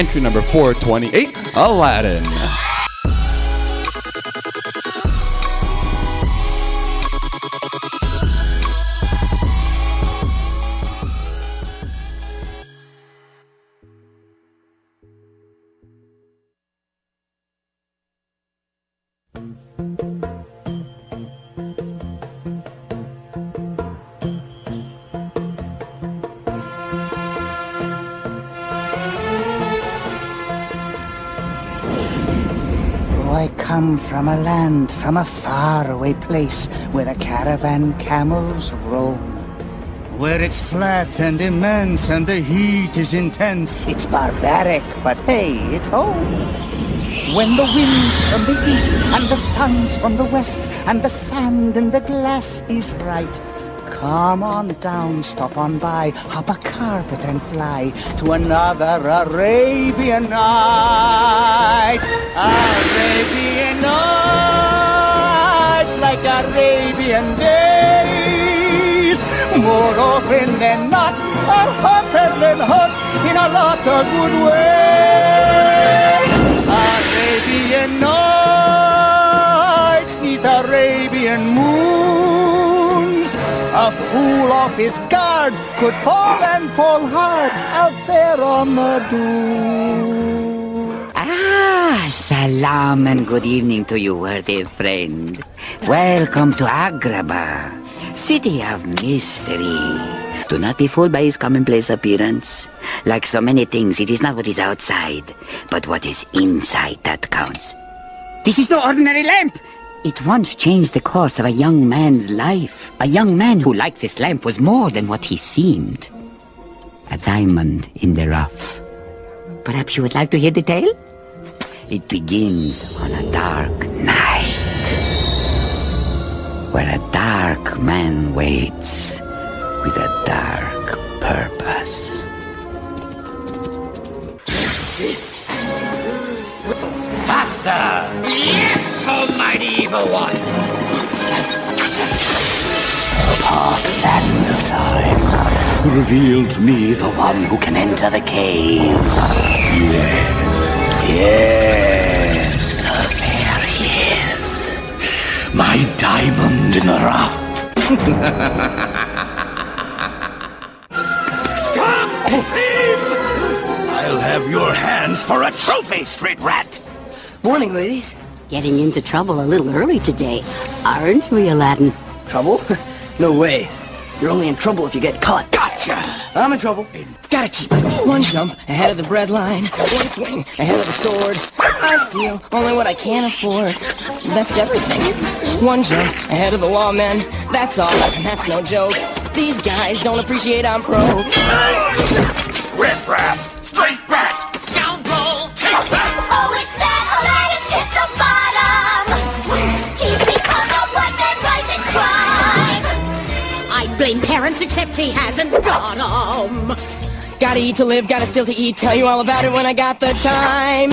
entry number 428, Aladdin. I come from a land, from a faraway place where the caravan camels roam. Where it's flat and immense and the heat is intense. It's barbaric, but hey, it's home. When the wind's from the east and the sun's from the west and the sand in the glass is right. Come on down, stop on by, hop a carpet and fly to another Arabian night. Arabian Arabian days. More often than not, are hotter than hot in a lot of good ways. Arabian nights neath Arabian moons. A fool off his guard could fall and fall hard out there on the dune. Ah, salam and good evening to you, worthy friend. Welcome to Agrabah, city of mystery. Do not be fooled by his commonplace appearance. Like so many things, it is not what is outside, but what is inside that counts. This is no ordinary lamp. It once changed the course of a young man's life. A young man who, like this lamp, was more than what he seemed. A diamond in the rough. Perhaps you would like to hear the tale? It begins on a dark night where a dark man waits with a dark purpose. Faster! Yes, almighty evil one! Path sands of time. Reveal to me the one who can enter the cave. Yes. Yes. There he is. My diamond in the rough. Stop! Thief! I'll have your hands for a trophy, street rat! Morning, ladies. Getting into trouble a little early today, aren't we, Aladdin? Trouble? no way. You're only in trouble if you get caught. Gotcha! I'm in trouble. Gotta keep one jump ahead of the bread line, one swing ahead of the sword. I steal only what I can afford. That's everything. One jump ahead of the lawmen. That's all, and that's no joke. These guys don't appreciate I'm pro. Riff raff! I blame parents, except he hasn't got 'em. Gotta eat to live, gotta steal to eat. Tell you all about it when I got the time.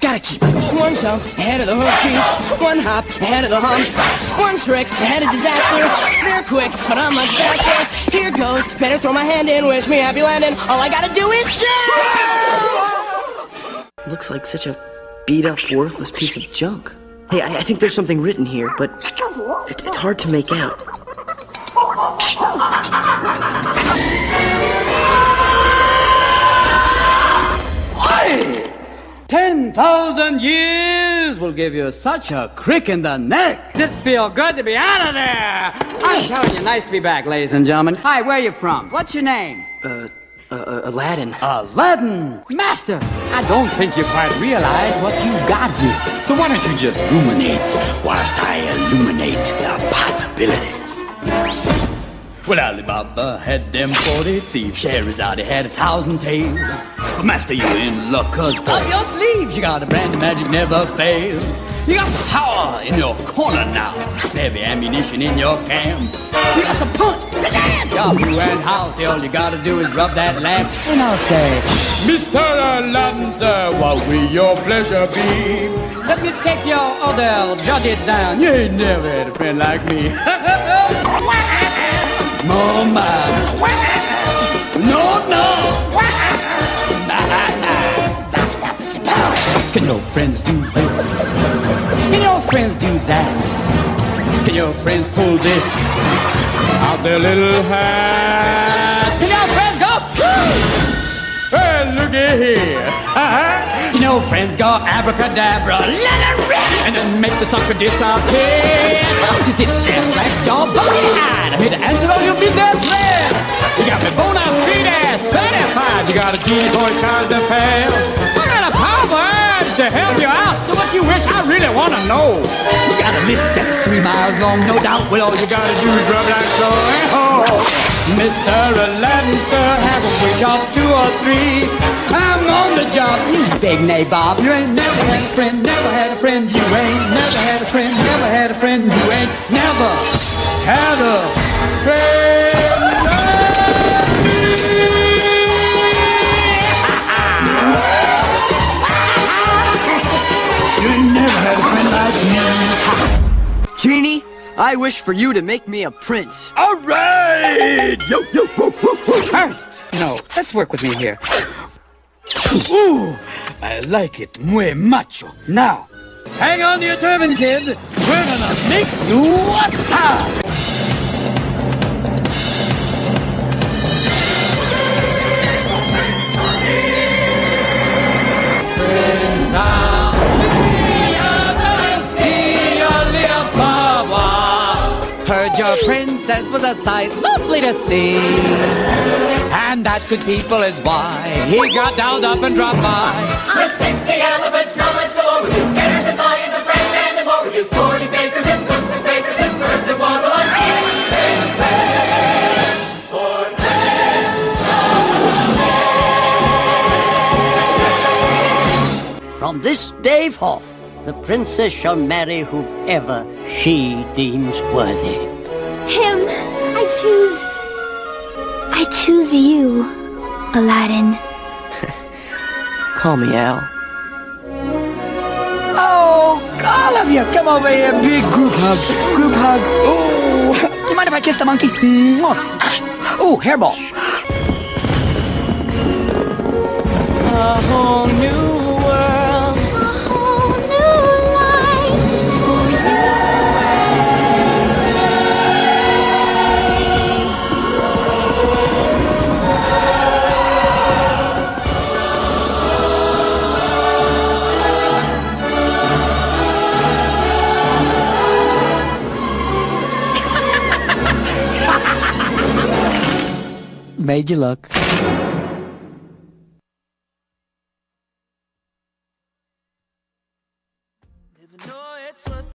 Gotta keep one jump ahead of the hoofbeats, one hop ahead of the hump, one trick ahead of disaster. They're quick, but I'm much faster. Here goes, better throw my hand in, wish me happy landing. All I gotta do is jump. Looks like such a beat up, worthless piece of junk. Hey, I, I think there's something written here, but it, it's hard to make out. Ten thousand years will give you such a crick in the neck. It feel good to be out of there. I'm telling you, nice to be back, ladies and gentlemen. Hi, where you from? What's your name? Uh, uh, uh Aladdin. Aladdin, master. I don't think you quite realize what you got here. So why don't you just ruminate whilst I illuminate the possibilities? Well, Ali Baba had them 40 thieves. Scheherazade had a thousand tales. But master, you in luck, cause up your sleeves you got a brand of magic never fails. You got some power in your corner now. Some heavy ammunition in your camp. You got some punch, pizzazz, Yahoo and house. All you gotta do is rub that lamp, and I'll say, Mr. Aladdin, sir, what will your pleasure be? Let me take your order, jot it down. You ain't never had a friend like me. no, man. No, no. Can your friends do this? Can your friends do that? Can your friends pull this out their little hat? Can your friends go? Well, looky here. Your friends go abracadabra, let it rip, and then make the sucker disappear? Don't you sit there, slack jaw, bucket eyed. I'm here to answer all your business, man. You got me bona fide certified. You got a genie boy charge to fail. I got a power to help you out. So what you wish, I really want to know. You got a list that's three miles long, no doubt. Well, all you gotta do is rub like so. Oh, Mr. Aladdin, sir, have a wish of two or three. I'm on the job. You big nabob. You ain't never had a friend, never had a friend. You ain't never had a friend, never had a friend. You ain't never had a friend. You ain't never had a friend like me. Genie, I wish for you to make me a prince. All right! Yo, yo, woo, woo, woo. First, no, let's work with me here. Ooh, I like it muy macho. Now, hang on to your turban, kid. We're gonna make you a star. Heard your princess was a sight lovely to see. And that good people is why he got down up and dropped by. With 60 elephants, snows galore, with his bears and lions and friends and more, with his 40 bakers and cooks and bakers and birds and waddle on From this day forth, the princess shall marry whoever she deems worthy. Him. I choose. I choose you, Aladdin. Call me Al. Oh, all of you, come over here. Big group hug. Group hug. Oh, do you mind if I kiss the monkey? Oh, hairball. A whole new Made you